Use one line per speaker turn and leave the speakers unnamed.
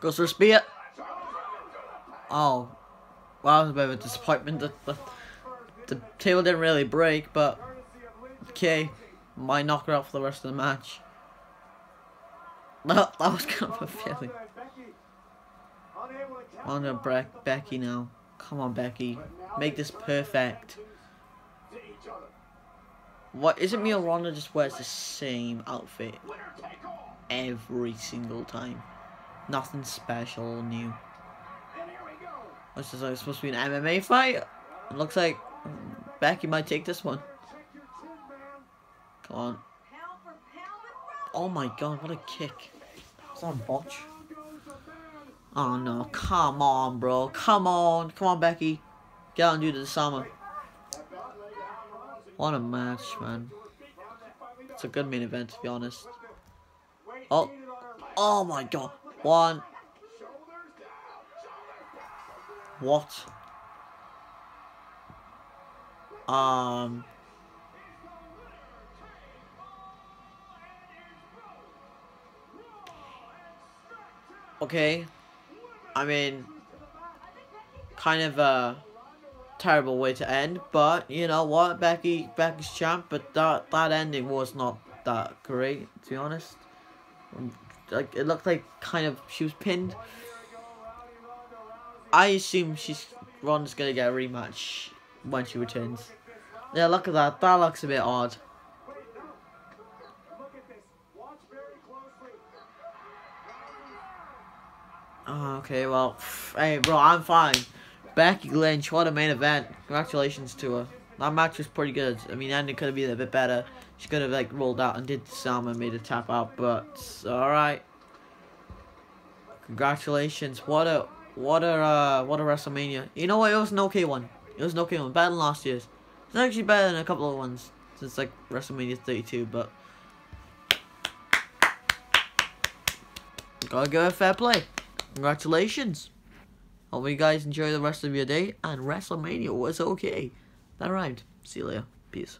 Goes for a spear. Oh. Well, that was a bit of a disappointment. The, the, the table didn't really break, but... Okay. Might knock her out for the rest of the match. That, that was kind of a feeling. On to Bre Becky now. Come on, Becky. Make this perfect. What isn't Mia Ronda just wears the same outfit every single time? Nothing special new. This is like supposed to be an MMA fight. It looks like Becky might take this one. Come on. Oh my god, what a kick. Is that a botch? Oh no, come on, bro. Come on. Come on, Becky. Get on and do the summer. What a match, man. It's a good main event, to be honest. Oh. Oh my god. One. What? Um. Okay. I mean, kind of a terrible way to end, but you know what, Becky, Becky's champ, but that that ending was not that great, to be honest. Like it looked like kind of she was pinned. I assume she's Ron's gonna get a rematch when she returns. Yeah, look at that. That looks a bit odd. Oh, okay, well, hey, bro, I'm fine. Becky Lynch, what a main event. Congratulations to her. That match was pretty good. I mean, ending could have been a bit better. She could have, like, rolled out and did some and made a tap out, but alright. Congratulations. What a, what a, uh, what a WrestleMania. You know what? It was an okay one. It was an okay one. Better than last year's. It's actually better than a couple of ones since, like, WrestleMania 32, but... Gotta give it fair play. Congratulations. Hope you guys enjoy the rest of your day. And WrestleMania was okay. That rhymed. See you later. Peace.